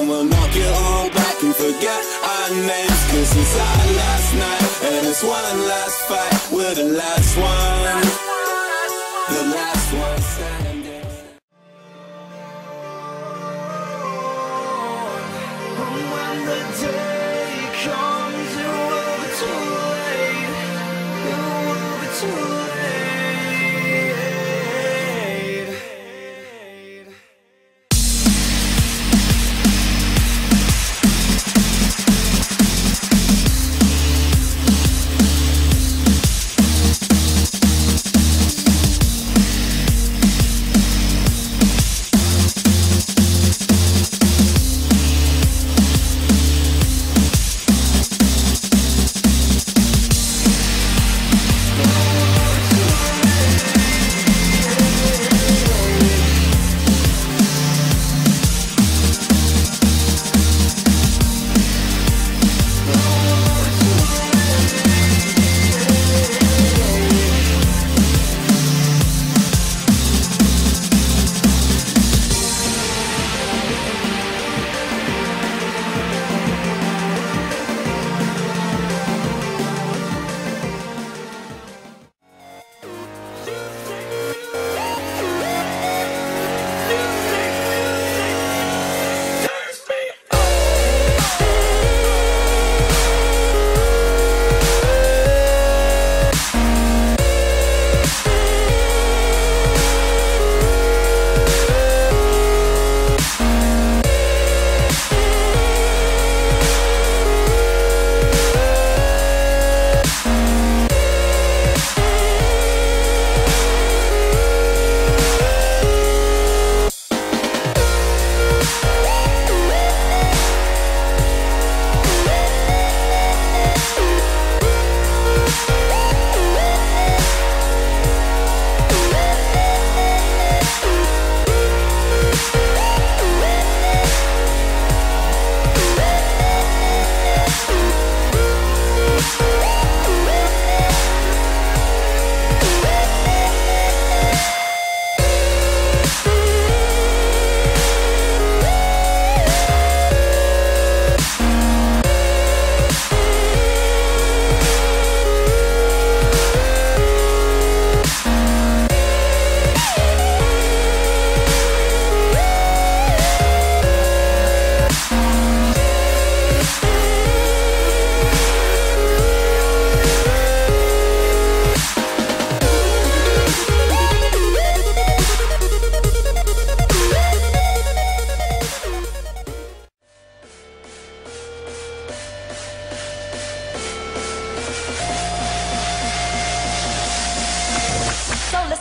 and we'll knock it all back and forget our names Cause it's our last night and it's one last fight We're the last one. The last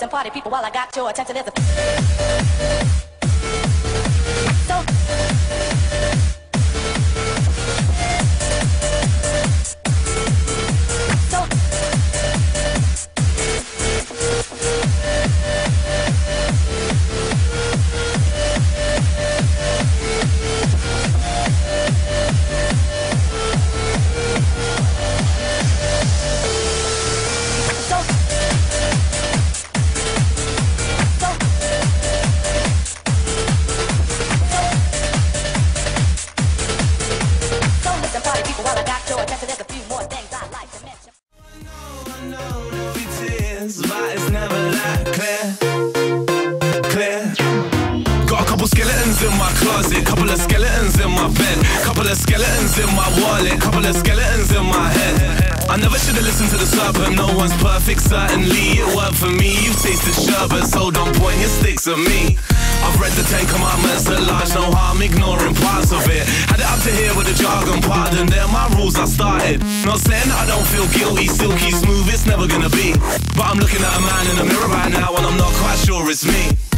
party people while I got your attention. There's a wallet, couple of skeletons in my head. I never should have listened to the serpent. No one's perfect, certainly. It worked for me. You tasted sherbet, so don't point your sticks at me. I've read the Ten Commandments at large, no harm ignoring parts of it. Had it up to here with the jargon, pardon. They're my rules, I started. Not saying I don't feel guilty, silky smooth, it's never gonna be. But I'm looking at a man in the mirror right now, and I'm not quite sure it's me.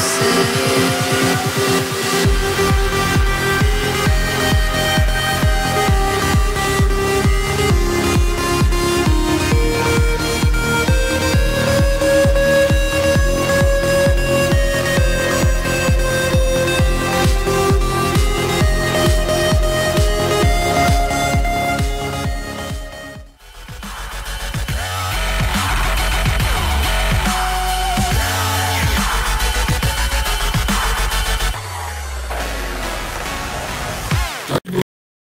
say